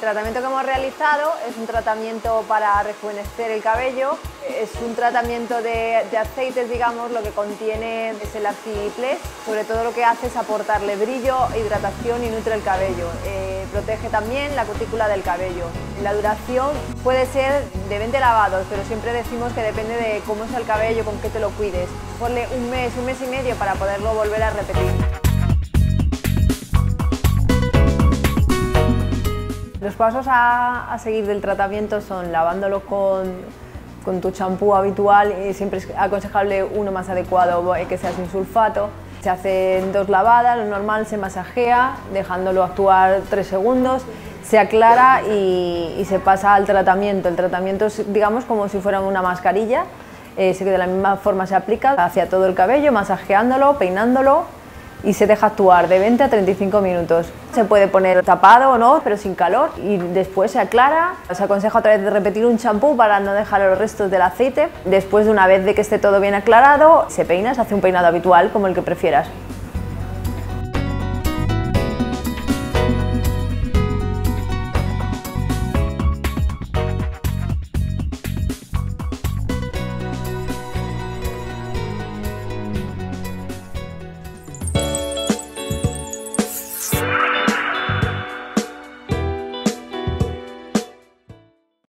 tratamiento que hemos realizado es un tratamiento para rejuvenecer el cabello. Es un tratamiento de, aceites, digamos, lo que contiene es el Arciplex. Sobre todo lo que hace es aportarle brillo, hidratación y nutre el cabello. Eh, protege también la cutícula del cabello. La duración puede ser de 20 lavados, pero siempre decimos que depende de cómo es el cabello, con qué te lo cuides. Ponle un mes, un mes y medio para poderlo volver a repetir. Los pasos a, seguir del tratamiento son lavándolo con, tu champú habitual y siempre es aconsejable uno más adecuado que sea sin sulfato. Se hacen dos lavadas, lo normal se masajea dejándolo actuar tres segundos, se aclara y, y se pasa al tratamiento. El tratamiento es digamos como si fuera una mascarilla, eh, que de la misma forma se aplica hacia todo el cabello, masajeándolo, peinándolo y se deja actuar de 20 a 35 minutos. Se puede poner tapado o no, pero sin calor y después se aclara. Se aconseja otra vez de repetir un champú para no dejar los restos del aceite. Después de una vez de que esté todo bien aclarado, se peina, se hace un peinado habitual como el que prefieras.